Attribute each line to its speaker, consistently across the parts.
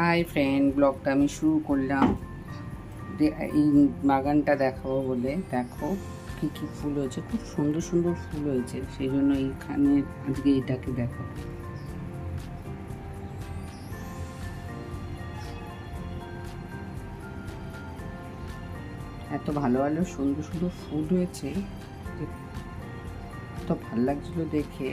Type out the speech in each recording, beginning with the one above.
Speaker 1: Hi friend, ব্লগটা আমি শুরু করলাম। এই বাগানটা দেখাবো বলে। দেখো কি কি ফুল হয়েছে। খুব সুন্দর সুন্দর ফুল হয়েছে। সেই জন্য এইখানে আজকে এটাকে দেখো এত ভালো ভালো, সুন্দর সুন্দর ফুল হয়েছে। এত ভালো লাগছিল দেখে।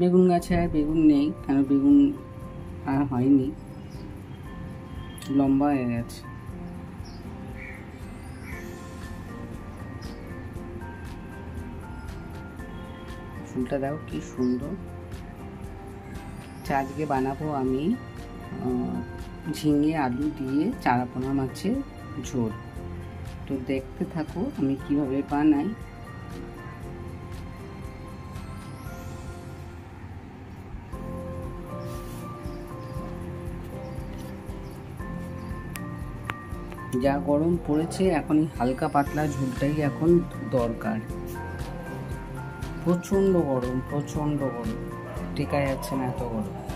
Speaker 1: বেগুন গাছে আর বেগুন নেই কেন বেগুন আর হয়নি। লম্বা হয়ে গেছে। ফুলটা দেখো কি সুন্দর। আচ্ছা, আজকে বানাবো আমি ঝিঙে আলু দিয়ে চারাপোনা মাছের ঝোল। তো দেখতে থাকো আমি কীভাবে বানাই। যা গরম পড়েছে এখন হালকা পাতলা ঝোলটাই এখন দরকার। প্রচণ্ড গরম প্রচণ্ড গরম। টেকা যাচ্ছে না এত গরম।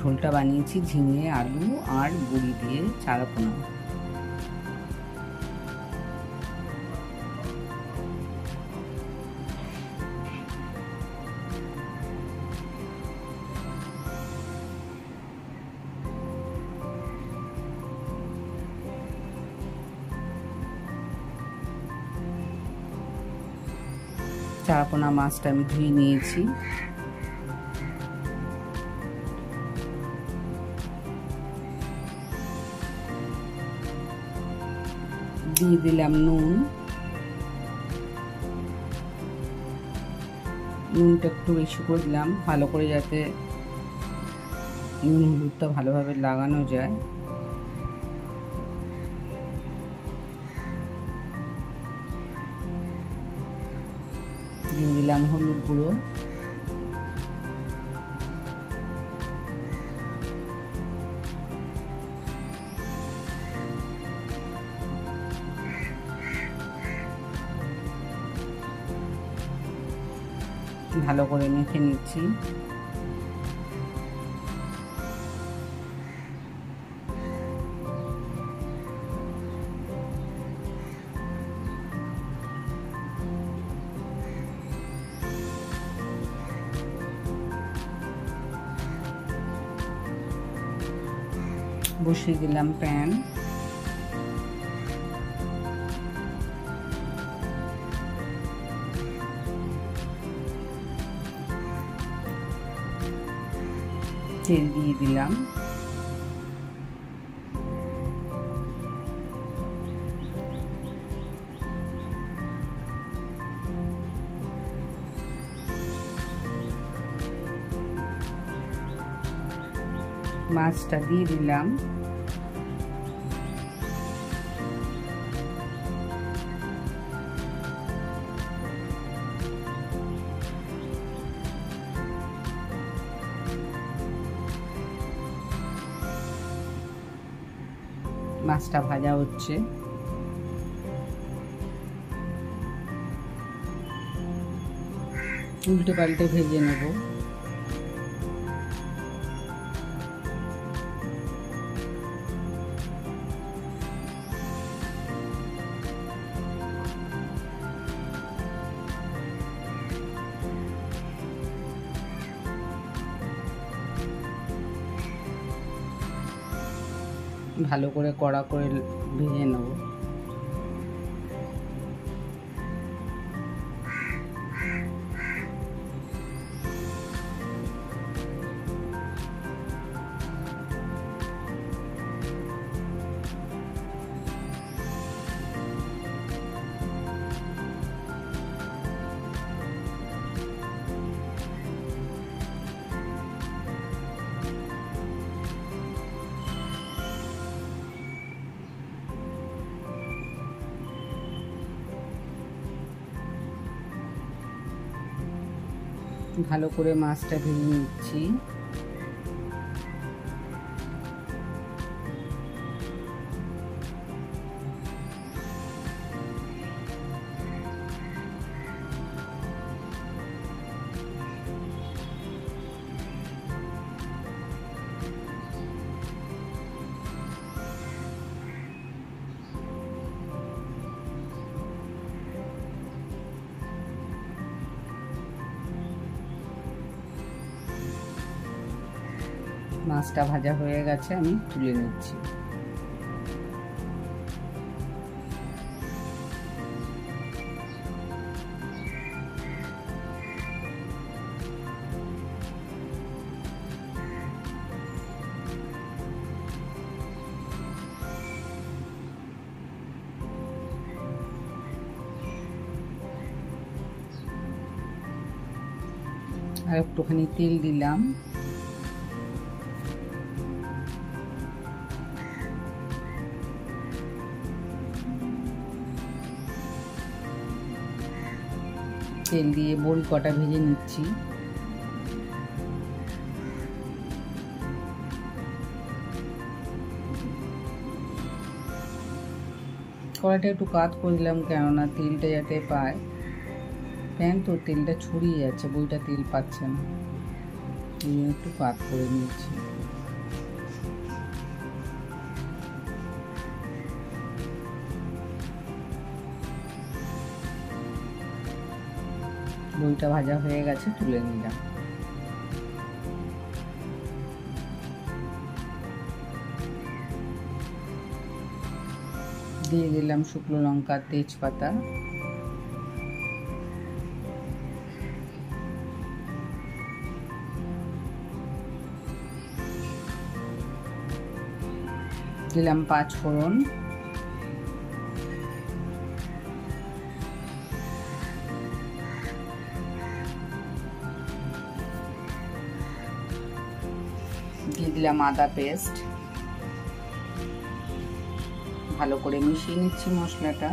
Speaker 1: ঝোলটা বানিয়েছি ঝিঙে আলু আর বড়ি দিয়ে চারাপোনা চারাপোনা মাছটা আমি ধুয়ে নিয়েছি। দিয়ে দিলাম নুন। নুনটা একটু বেশি করে দিলাম, ভালো করে যাতে নুন হলুদটা ভালোভাবে লাগানো যায়। দিয়ে দিলাম হলুদ গুঁড়ো। ভালো করে মেখে নিচ্ছি। বসিয়ে দিলাম প্যান। তেল দিয়ে দিলাম। মাছটা দিয়ে দিলাম। মাছটা ভাজা হচ্ছে। উল্টে পাল্টে ভেজে নেব। ভালো করে কড়া করে ভেজে নেব। ভালো করে মাছটা ভেঙে নিচ্ছি। মাছটা ভাজা হয়ে গেছে আমি তুলে নিচ্ছি। আর একটুখানি তেল দিলাম। তেল দিয়ে বড়ি কটা ভেজে নিচ্ছি। কড়াইটা একটু কাত করলাম কেননা তেলটা যাতে পায়। প্যান তো, তেলটা ছড়িয়ে যাচ্ছে, বইটা তেল পাচ্ছে না। একটু কাত করে নিচ্ছি। বইটা ভাজা হয়ে গেছে তুলে নিলাম। দিয়ে দিলাম শুকনো লঙ্কা তেজপাতা। দিলাম পাঁচ ফোড়ন। দিলাম আদা পেস্ট। ভালো করে মিশিয়ে নিচ্ছি মশলাটা।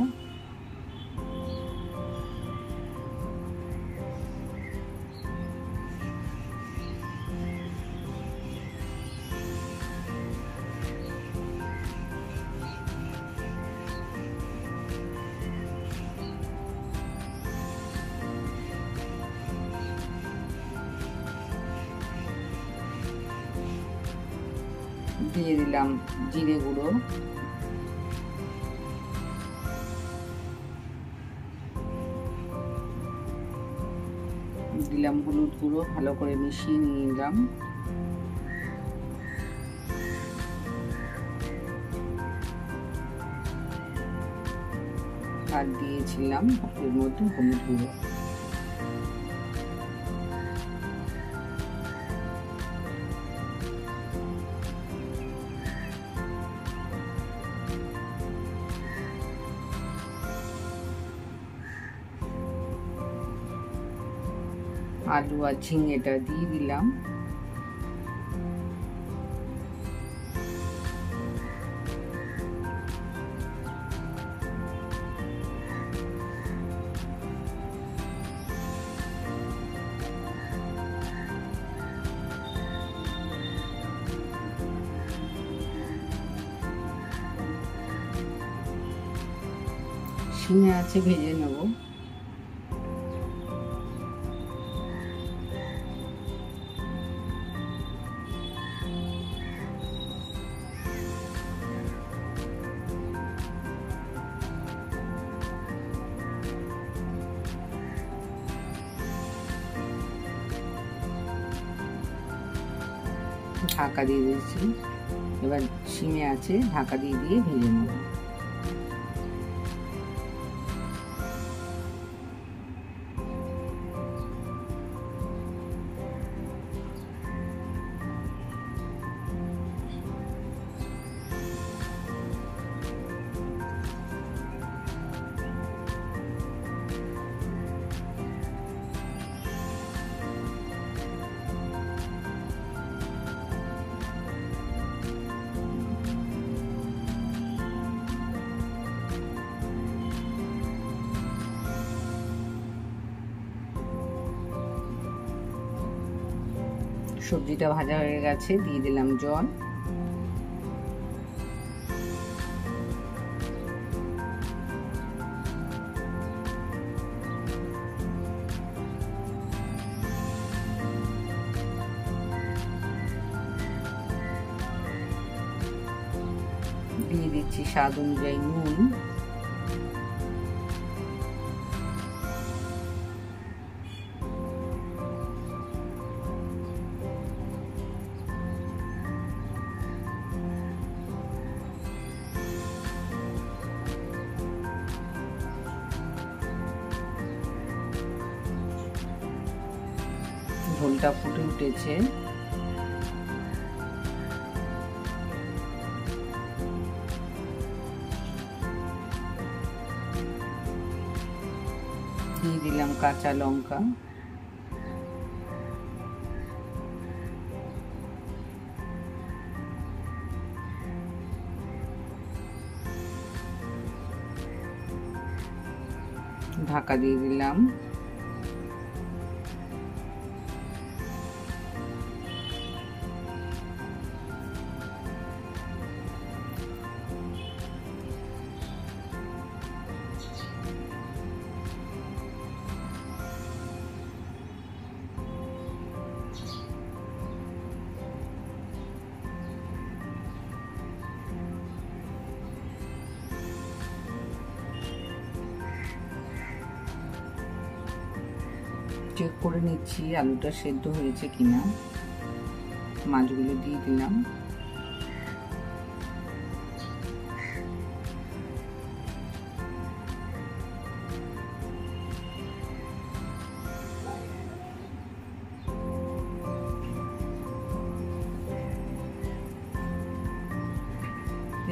Speaker 1: দিয়ে দিলাম জিরে গুঁড়ো। দিলাম হলুদ গুঁড়ো, ভালো করে মিশিয়ে নিয়ে নিলাম। আর দিয়েছিলাম এর মধ্যে হলুদ গুঁড়ো। আলু আর ঝিঙেটা দিয়ে দিলাম। সিমে আছে ভেজে নেব। দিয়ে দিয়েছি। এবার সিমে আছে ঢাকা দিয়ে দিয়ে ভেজে নেব। সবজিটা ভাজা হয়ে গেছে দিয়ে দিলাম জল। দিয়ে দিচ্ছি স্বাদ অনুযায়ী নুন। ঝোলটা ফুটে উঠেছে। দিয়ে দিলাম কাঁচা লঙ্কা। ঢাকা দিয়ে দিলাম। চেক করে নিচ্ছি, আলুটা সেদ্ধ হয়েছে কিনা। মাছগুলো দিয়ে দিলাম।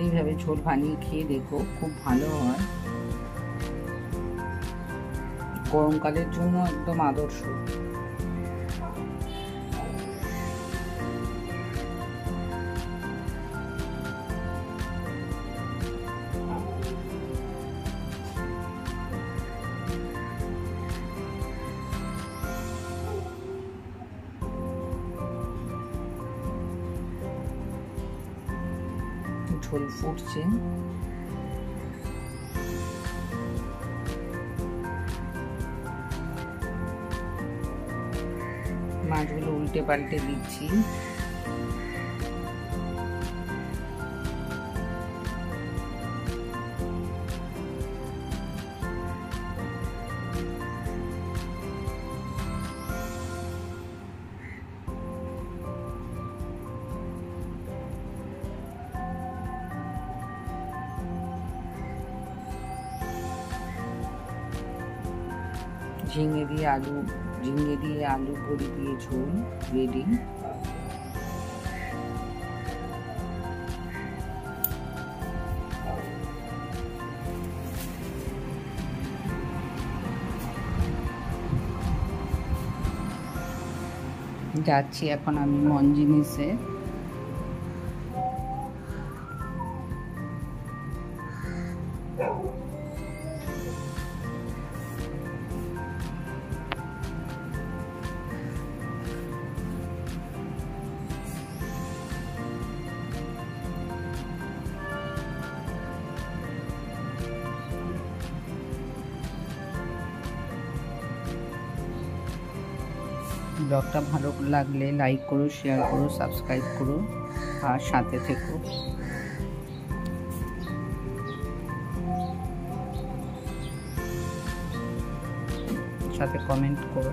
Speaker 1: এইভাবে ঝোল বানিয়ে খেয়ে দেখো, খুব ভালো হয়। গরমকালের জন্য একদম আদর্শ। ঝোল ফুটছে। উল্টে পাল্টে দিচ্ছি। ঝিঙে দিয়ে আলু ঝিঙে দিয়ে আলু বড়ি দিয়ে ঝোল রেডি যাচ্ছি এখন আমি মন ব্লগটা ভালো লাগলে লাইক করো, শেয়ার করো, সাবস্ক্রাইব করো, আর সাথে থেকো। সাথে কমেন্ট করো।